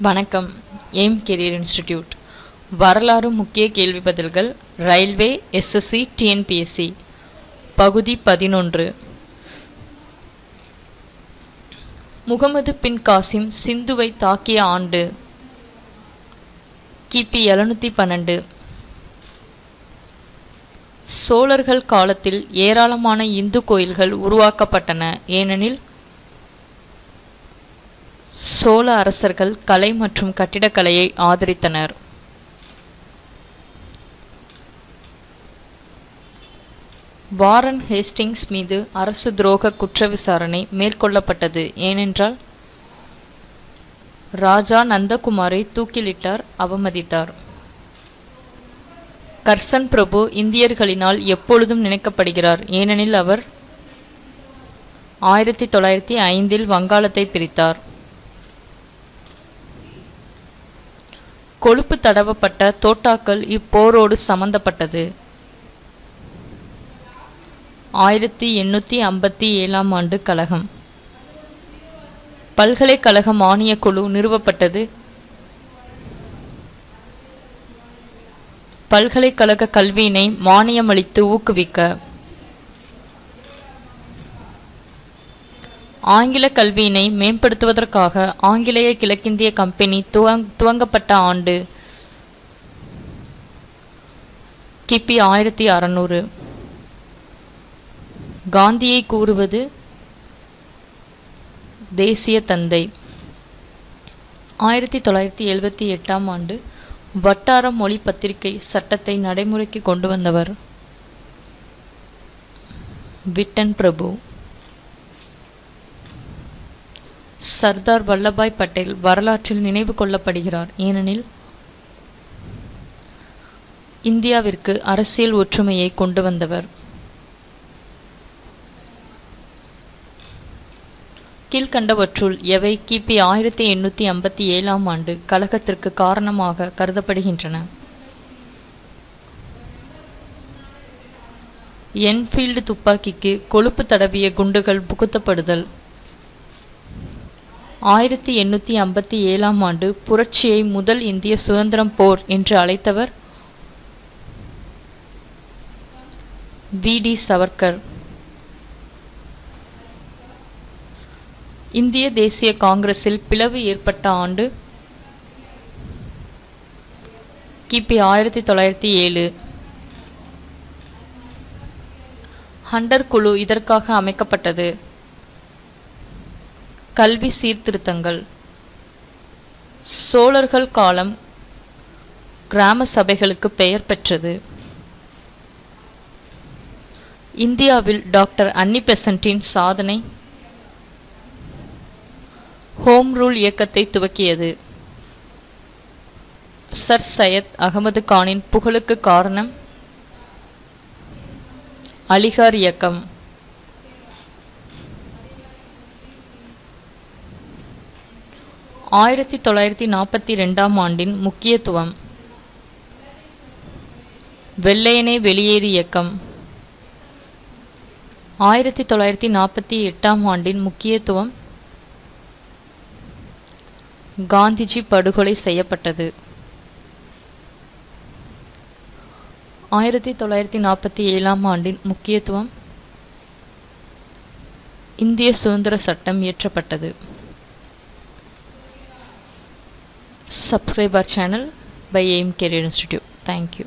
வணக்கம். Aim Career Institute. வரலாறு முக்கிய கேள்வி பதில்கள் ரயில்வே எஸ்எஸ்சி டிஎன்பிஎஸ்சி பகுதி பதினொன்று. முகமது பின் காசிம் சிந்துவை தாக்கிய ஆண்டு. கிபி எழுநூற்றி பன்னெண்டு. சோழர்கள் காலத்தில் ஏராளமான இந்து கோயில்கள் உருவாக்கப்பட்டன. ஏனெனில் சோழ அரசர்கள் கலை மற்றும் கட்டிடக்கலையை ஆதரித்தனர். வாரன் ஹேஸ்டிங்ஸ் மீது அரசு துரோக குற்ற விசாரணை மேற்கொள்ளப்பட்டது. ஏனென்றால் ராஜா நந்தகுமாரை தூக்கிலிட்டார் அவமதித்தார். கர்சன் பிரபு இந்தியர்களினால் எப்பொழுதும் நினைக்கப்படுகிறார். ஏனெனில் அவர் ஆயிரத்தி தொள்ளாயிரத்தி ஐந்தில் வங்காளத்தை பிரித்தார். கொழுப்பு தடவப்பட்ட தோட்டாக்கள் இப்போரோடு சம்பந்தப்பட்டது. ஆயிரத்தி எண்ணூற்றி ஐம்பத்தி ஏழாம் ஆண்டு கழகம். பல்கலைக்கழக மானியக் குழு நிறுவப்பட்டது. பல்கலைக்கழக கல்வியினை மானியமளித்து ஊக்குவிக்க ஆங்கில கல்வியினை மேம்படுத்துவதற்காக ஆங்கிலேய கிழக்கிந்திய கம்பெனி துவங் துவங்கப்பட்ட ஆண்டு. கிபி ஆயிரத்தி அறநூறு. காந்தியை கூறுவது தேசிய தந்தை. ஆயிரத்தி தொள்ளாயிரத்தி எழுபத்தி எட்டாம் ஆண்டு வட்டார மொழி பத்திரிகை சட்டத்தை நடைமுறைக்கு கொண்டு வந்தவர். விட்டன் பிரபு. சர்தார் வல்லபாய் பட்டேல் வரலாற்றில் நினைவு கொள்ளப்படுகிறார். ஏனெனில் இந்தியாவிற்கு அரசியல் ஒற்றுமையை கொண்டு வந்தவர். கீழ்கண்டவற்றுள் எவை கிபி ஆயிரத்தி எண்ணூற்றி ஐம்பத்தி ஏழாம் ஆண்டு கழகத்திற்கு காரணமாக கருதப்படுகின்றன. என்ஃபீல்டு துப்பாக்கிக்கு கொழுப்பு தடவிய குண்டுகள் புகுத்தப்படுதல் ஆயிரத்தி எண்ணூற்றி ஐம்பத்தி ஏழாம் ஆண்டு புரட்சியை முதல் இந்திய சுதந்திரம் போர் என்று அழைத்தவர் வி. டி. சவர்கர். இந்திய தேசிய காங்கிரஸில் பிளவு ஏற்பட்ட ஆண்டு கிபி ஆயிரத்தி தொள்ளாயிரத்தி ஏழு. ஹண்டர் குழு இதற்காக அமைக்கப்பட்டது. கல்வி சீர்திருத்தங்கள். சோழர்கள் காலம் கிராம சபைகளுக்கு பெயர் பெற்றது. இந்தியாவில் டாக்டர் அன்னிபெசண்ட்டின் சாதனை ஹோம் ரூல் இயக்கத்தை துவக்கியது. சர் சையத் அகமது கானின் புகழுக்கு காரணம் அலிகார் இயக்கம். ஆயிரத்தி தொள்ளாயிரத்தி நாற்பத்தி ரெண்டாம் ஆண்டின் முக்கியத்துவம். வெள்ளையனே வெளியேறு இயக்கம். ஆயிரத்தி தொள்ளாயிரத்தி நாற்பத்தி எட்டாம் ஆண்டின் முக்கியத்துவம் காந்திஜி படுகொலை செய்யப்பட்டது. ஆயிரத்தி தொள்ளாயிரத்தி நாற்பத்தி ஏழாம் ஆண்டின் முக்கியத்துவம் இந்திய சுதந்திர சட்டம் இயற்றப்பட்டது. Subscribe our channel by AIM Career Institute. Thank you.